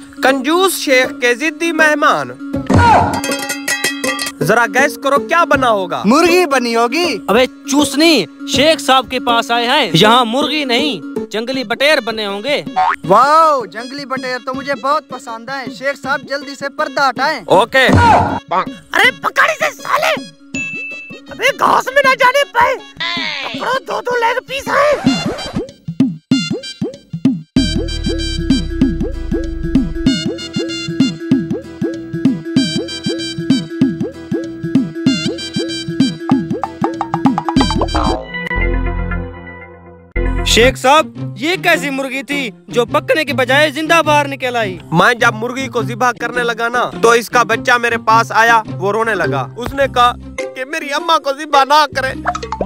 कंजूस शेख के जिद्दी मेहमान। जरा गैस करो क्या बना होगा? मुर्गी बनी होगी। अबे चूसनी शेख साहब के पास आए हैं। यहाँ मुर्गी नहीं जंगली बटेर बने होंगे। वाह जंगली बटेर तो मुझे बहुत पसंद है। शेख साहब जल्दी से पर्दा हटाएँ। ओके। अरे पकड़ इसे साले! अबे घास में ना जाने पाए। दो दो लेग पीस है। शेख साहब ये कैसी मुर्गी थी जो पकने के बजाय ज़िंदा बाहर निकल आई? मैं जब मुर्गी को जिबा करने लगा ना तो इसका बच्चा मेरे पास आया वो रोने लगा। उसने कहा कि मेरी अम्मा को जिबा ना करे।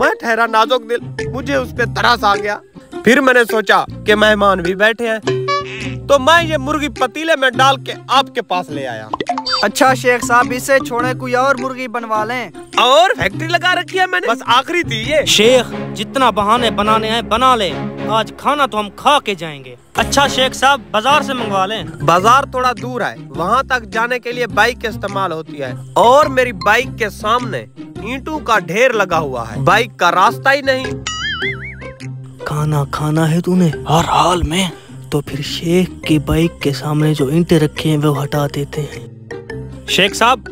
मैं ठहरा नाजुक दिल मुझे उस पर तरस आ गया। फिर मैंने सोचा कि मेहमान भी बैठे हैं। तो मैं ये मुर्गी पतीले में डाल के आपके पास ले आया। अच्छा शेख साहब इसे छोड़े कोई और मुर्गी बनवा लें। और? फैक्ट्री लगा रखी है मैंने। बस आखिरी थी ये। शेख जितना बहाने बनाने हैं बना ले। आज खाना तो हम खा के जाएँगे। अच्छा शेख साहब बाज़ार से मंगवा लें। बाज़ार थोड़ा दूर है। वहाँ तक जाने के लिए बाइक इस्तेमाल होती है। और मेरी बाइक के सामने ईंटों का ढेर लगा हुआ है। बाइक का रास्ता ही नहीं। खाना खाना है तूने। हर हाल में। तो फिर शेख की बाइक के सामने जो ईंटें रखे हैं वो हटा देते हैं। शेख साहब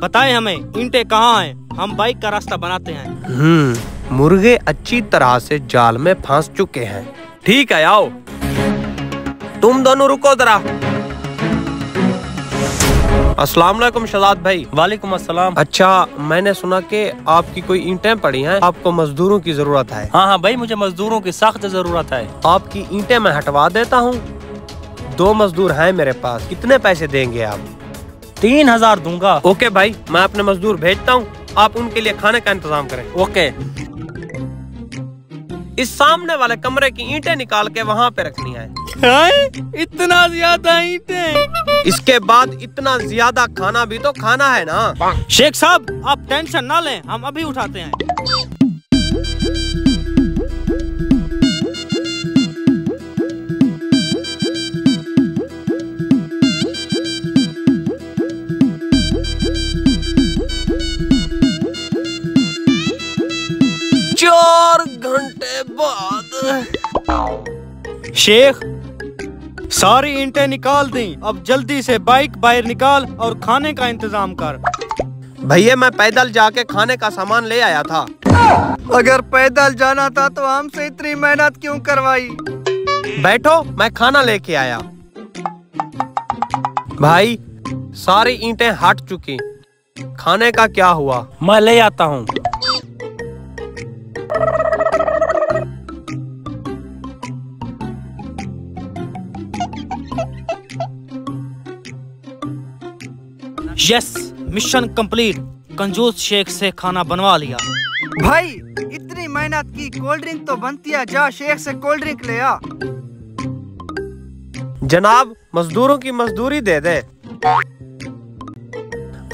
बताएँ हमें ईंटें कहाँ हैं? हम बाइक का रास्ता बनाते हैं। हम्म मुर्गे अच्छी तरह से जाल में फंस चुके हैं। ठीक है आओ। तुम दोनों रुको जरा। अस्सलाम वालेकुम शहजाद भाई। वालेकुम अस्सलाम। अच्छा मैंने सुना कि आपकी कोई ईंटें पड़ी हैं आपको मजदूरों की ज़रूरत है। हाँ हाँ भाई मुझे मजदूरों की सख्त ज़रूरत है। आपकी ईंटें मैं हटवा देता हूँ। दो मजदूर हैं मेरे पास कितने पैसे देंगे आप? तीन हज़ार दूँगा। ओके भाई मैं अपने मजदूर भेजता हूँ। आप उनके लिए खाने का इंतज़ाम करें। ओके। इस सामने वाले कमरे की ईंटें निकाल के वहाँ पे रखनी है। इतना ज़्यादा ईंटें। इसके बाद इतना ज़्यादा खाना भी तो खाना है ना। शेख साहब आप टेंशन ना लें हम अभी उठाते हैं। चार घंटे बाद। शेख सारी ईंटें निकाल दी। अब जल्दी से बाइक बाहर निकाल और खाने का इंतज़ाम कर। भैया मैं पैदल जाके खाने का सामान ले आया था। अगर पैदल जाना था तो हमसे इतनी मेहनत क्यों करवाई? बैठो मैं खाना लेके आया। भाई सारी ईंटें हट चुकी। खाने का क्या हुआ? मैं ले आता हूँ। यस मिशन कंप्लीट कंजूस शेख से खाना बनवा लिया। भाई इतनी मेहनत की कोल्ड ड्रिंक तो बनती है जा शेख से कोल्ड ड्रिंक ले आ। जनाब मजदूरों की मजदूरी दे दे।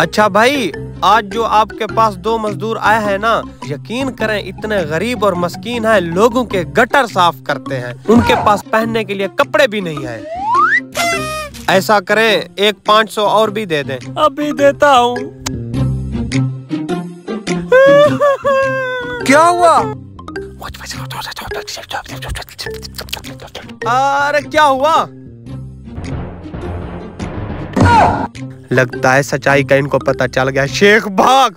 अच्छा भाई आज जो आपके पास दो मजदूर आए हैं ना यकीन करें इतने गरीब और मस्कीन हैं लोगों के गटर साफ़ करते हैं। उनके पास पहनने के लिए कपड़े भी नहीं है। ऐसा करें एक पाँच सौ और भी दे दें। अभी देता हूँ। क्या हुआ? अरे क्या हुआ? लगता है सच्चाई का इनको पता चल गया। शेख भाग!